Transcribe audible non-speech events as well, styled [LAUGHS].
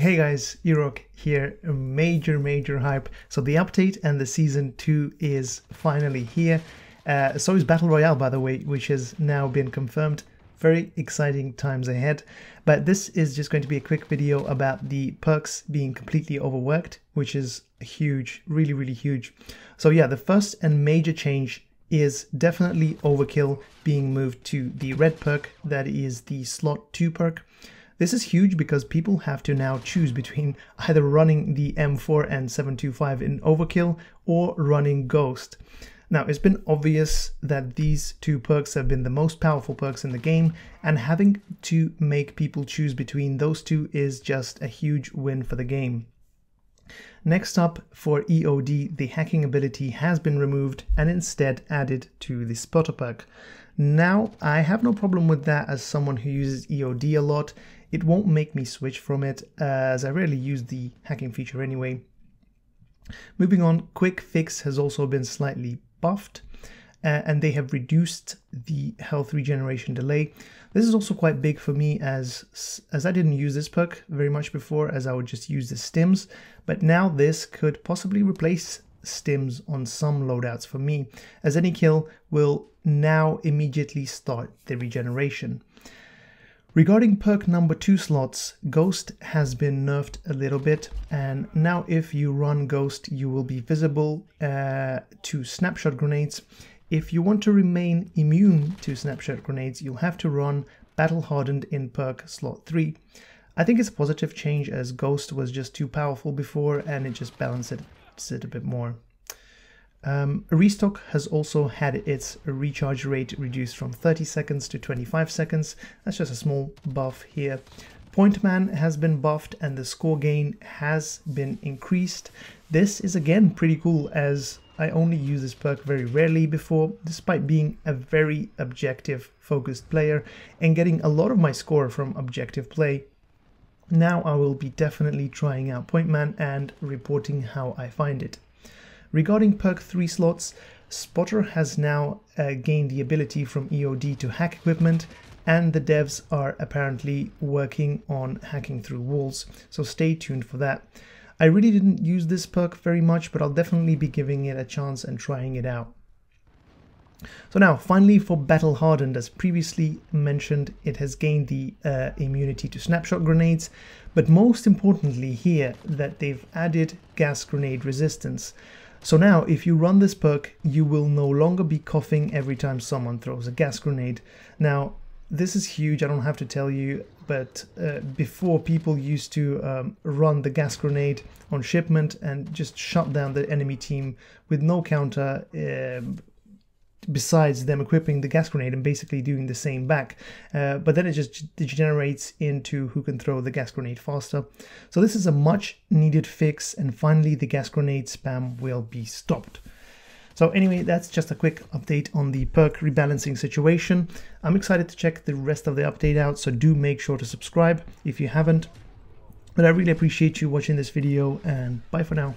Hey guys, E-Roc here, major, major hype. So the update and the season 2 is finally here. Uh, so is Battle Royale, by the way, which has now been confirmed. Very exciting times ahead. But this is just going to be a quick video about the perks being completely overworked, which is huge, really, really huge. So yeah, the first and major change is definitely Overkill being moved to the red perk, that is the slot 2 perk. This is huge because people have to now choose between [LAUGHS] either running the M4 and 725 in Overkill or running Ghost. Now, it's been obvious that these two perks have been the most powerful perks in the game, and having to make people choose between those two is just a huge win for the game. Next up, for EOD, the hacking ability has been removed and instead added to the spotter perk. Now, I have no problem with that as someone who uses EOD a lot. It won't make me switch from it as I rarely use the hacking feature anyway. Moving on, Quick Fix has also been slightly buffed uh, and they have reduced the health regeneration delay. This is also quite big for me as as I didn't use this perk very much before as I would just use the stims, but now this could possibly replace stims on some loadouts for me as any kill will now immediately start the regeneration. Regarding perk number 2 slots, Ghost has been nerfed a little bit and now if you run Ghost you will be visible uh, to snapshot grenades. If you want to remain immune to snapshot grenades you'll have to run Battle Hardened in perk slot 3. I think it's a positive change as Ghost was just too powerful before and it just balances it a bit more. Um, Restock has also had its recharge rate reduced from 30 seconds to 25 seconds. That's just a small buff here. Pointman has been buffed and the score gain has been increased. This is again pretty cool as I only use this perk very rarely before, despite being a very objective focused player and getting a lot of my score from objective play. Now I will be definitely trying out Pointman and reporting how I find it. Regarding perk 3 slots, Spotter has now uh, gained the ability from EOD to hack equipment and the devs are apparently working on hacking through walls, so stay tuned for that. I really didn't use this perk very much, but I'll definitely be giving it a chance and trying it out. So now, finally for Battle Hardened, as previously mentioned, it has gained the uh, immunity to snapshot grenades, but most importantly here, that they've added gas grenade resistance. So now, if you run this perk, you will no longer be coughing every time someone throws a gas grenade. Now, this is huge, I don't have to tell you, but uh, before people used to um, run the gas grenade on shipment and just shut down the enemy team with no counter uh, besides them equipping the gas grenade and basically doing the same back. Uh, but then it just degenerates into who can throw the gas grenade faster. So this is a much needed fix and finally the gas grenade spam will be stopped. So anyway, that's just a quick update on the perk rebalancing situation. I'm excited to check the rest of the update out, so do make sure to subscribe if you haven't. But I really appreciate you watching this video and bye for now.